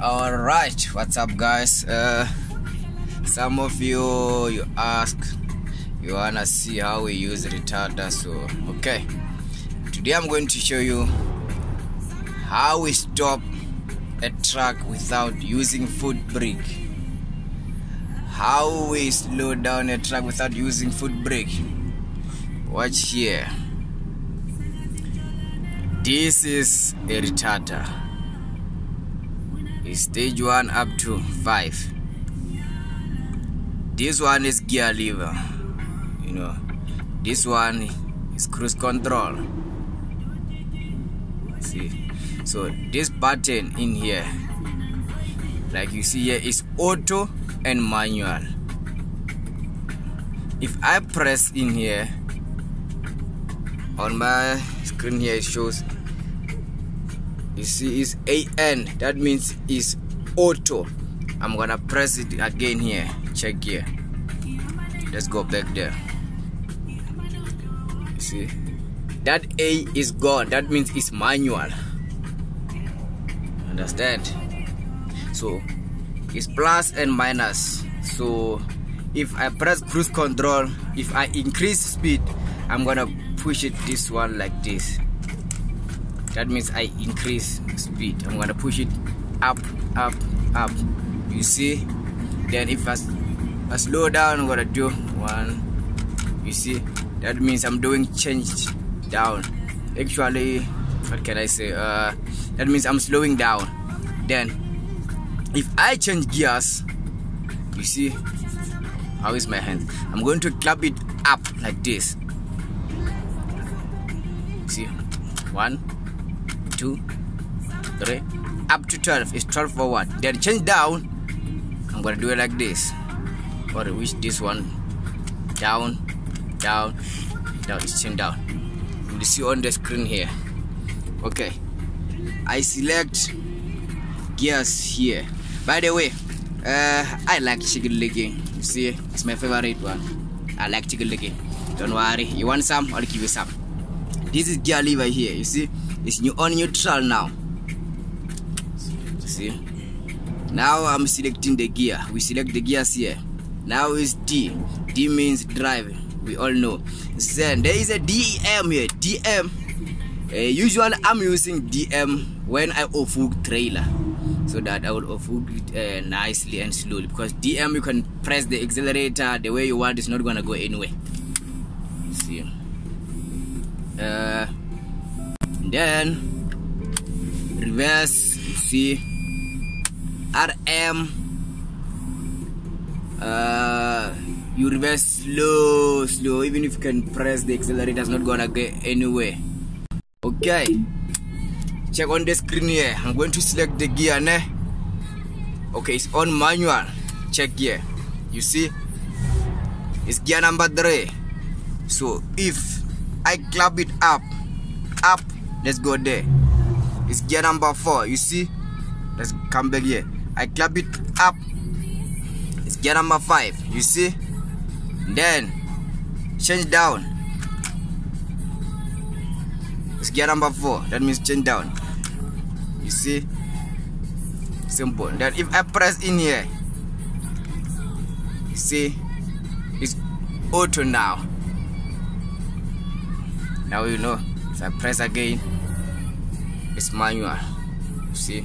all right what's up guys? Uh some of you you ask you wanna see how we use retarder so okay. Today i'm going to show you how we stop a truck without using foot brake. How we slow down a truck without using foot brake. Watch here. This is a retarder is stage 1 up to 5 this one is gear lever you know. This one is cruise control. See? So this button in here like you see here is auto and manual. If i press in here on my screen here it shows you see is an that means is auto. I'm gonna press it again here. Check here. Let's go back there. You see? That a is gone. That means it's manual. Understand? So it's plus and minus. So if i press cruise control if i increase speed i'm gonna push it this one like this that means I increase speed. I'm gonna push it up up up. You see? Then if I, I slow down I'm gonna do one. You see? That means I'm doing change down. Actually what can I say? Uh, that means I'm slowing down. Then if I change gears you see? How is my hand? I'm going to clap it up like this. See? One two, three, up to 12 is 12 forward. Then change down. I'm gonna do it like this. Or which this one down, down, down. It's change down. You see on the screen here. Okay. I select gears here. By the way, uh, I like chicken legging. You see, it's my favorite one. I like chicken legging. Don't worry. You want some? I'll give you some. This is gear lever here. You see it's new on neutral now. See? Now i'm selecting the gear. We select the gears here. Now is d. D means drive. We all know. Then there is a dem here. Dm uh, usually i'm using dm when i off-hook trailer. So that i will off-hook it uh, nicely and slowly. Because dm you can press the accelerator. The way you want it's not gonna go anywhere. See? Uh then reverse you see rm uh you reverse slow slow. Even if you can press the accelerator it's not gonna get anywhere. Okay. Check on the screen here. I'm going to select the gear ne? okay it's on manual. Check here. You see? It's gear number three. So if i clap it up up let's go there. It's gear number four you see? Let's come back here. I clap it up. It's gear number five you see? Then change down. It's gear number four that means change down. You see? Simple. Then if i press in here you see? It's auto now. Now you know if i press again. It's manual. See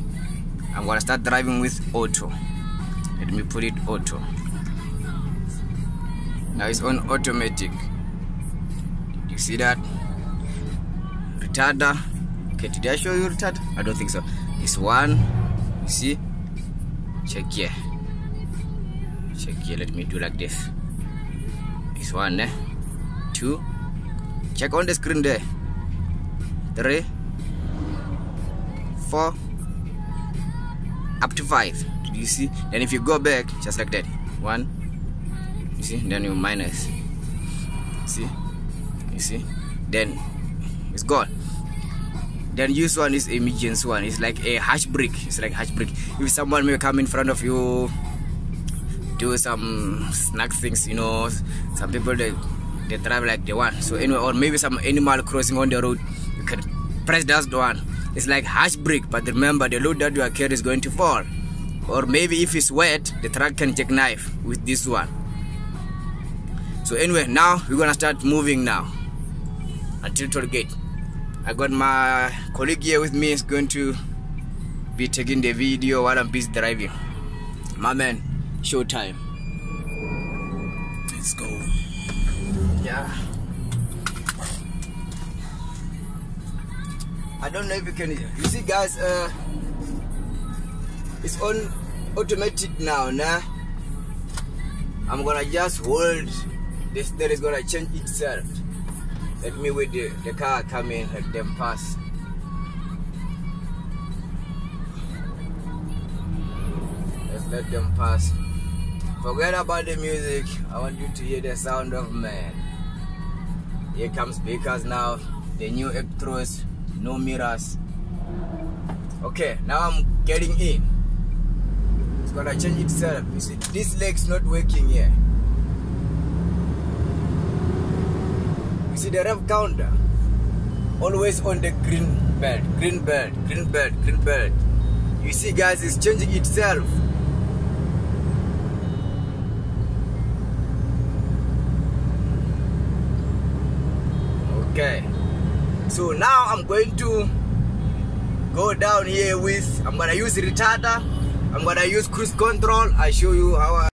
i'm gonna start driving with auto. Let me put it auto. Now it's on automatic. You see that? Retarder. Okay did i show you retarder? I don't think so. It's one. You see? Check here. Check here. Let me do like this. This one eh? two. Check on the screen there three four up to five. Do you see? Then if you go back just like that. One you see? Then you minus. See? You see? Then it's gone. Then use one is emergency one. It's like a hash brick. It's like hash brick. If someone may come in front of you do some snack things you know. Some people they they drive like they want. So anyway or maybe some animal crossing on the road you can press that one. It's like hash brick but remember the load that you are carrying is going to fall. Or maybe if it's wet the truck can take knife with this one. So anyway now we're gonna start moving now. Until toll gate. I got my colleague here with me. Is going to be taking the video while i'm busy driving. My man showtime. Let's go. yeah i don't know if you can hear. you see guys uh it's on automatic now nah? I'm gonna just hold this that is gonna change itself. Let me wait the, the car come in let them pass. Let's let them pass. Forget about the music. I want you to hear the sound of man. Here comes speakers now the new Actros no mirrors. Okay now i'm getting in. It's gonna change itself. You see this leg's not working here. You see the rev counter? Always on the green belt green belt green belt green belt. You see guys it's changing itself. Okay so now i'm going to go down here with i'm gonna use retarder i'm gonna use cruise control i show you how I